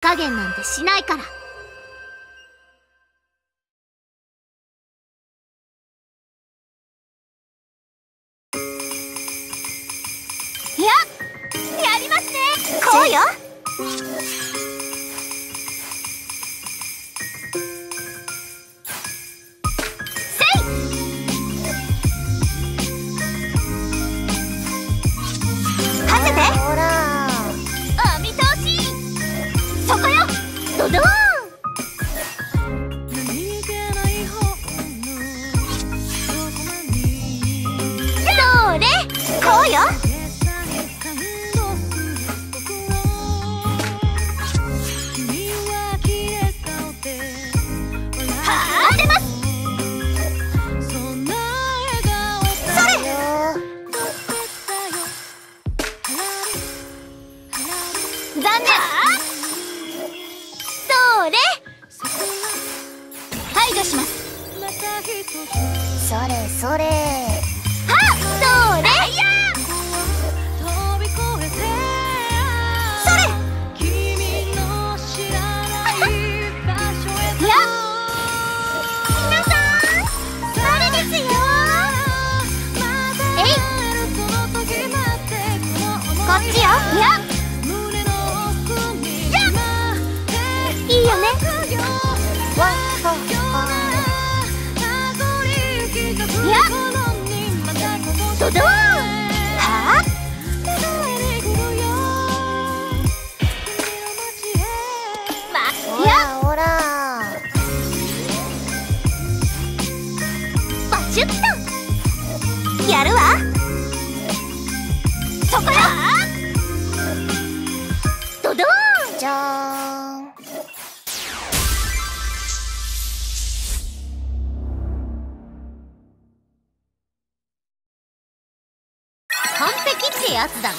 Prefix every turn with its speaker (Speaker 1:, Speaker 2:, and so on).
Speaker 1: 加減なんてしないからドーンそれこうよはあ出ますそれ残念れ排除します
Speaker 2: それそれ
Speaker 1: はっそれそれいや皆さんあれですよえいこっちよ。いやバチュッとやるわ。そこよ。ドドーン。
Speaker 2: じゃーん。
Speaker 1: 完璧ってやつだな。